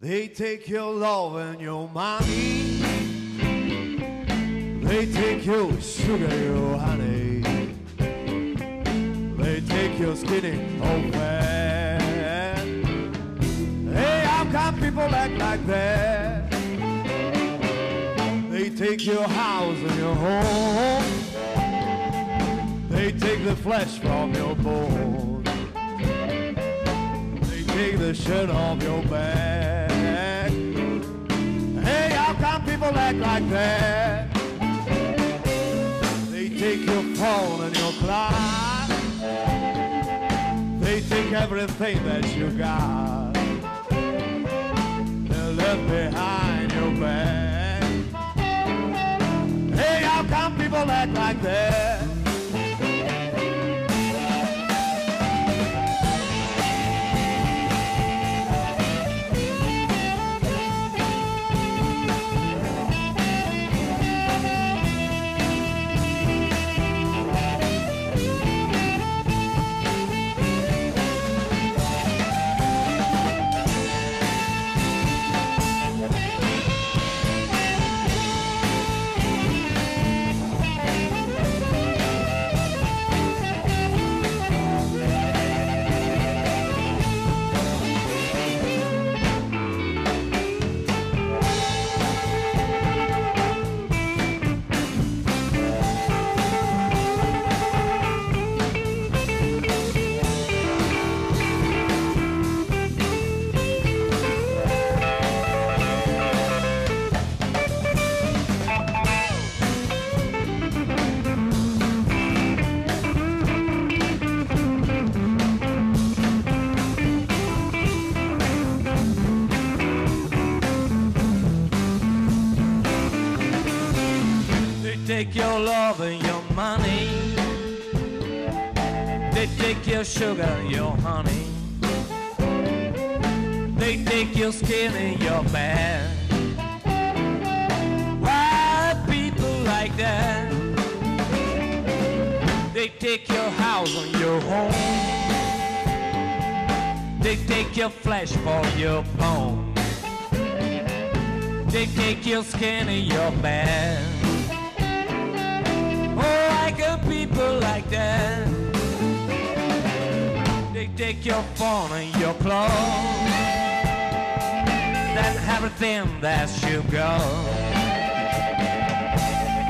They take your love and your money. They take your sugar, your honey. They take your skinny old fat. Hey, how come people act like that? They take your house and your home. They take the flesh from your bones. They take the shirt off your back. People act like that? They take your phone and your clock. They take everything that you got. They're left behind your back. Hey, how come people act like that? Take your love and your money. They take your sugar, and your honey. They take your skin and your man. Why people like that? They take your house and your home. They take your flesh for your bone. They take your skin and your bad. I got people like that. They take your phone and your clothes. Then everything that you go.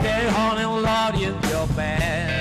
They honey load you your bed.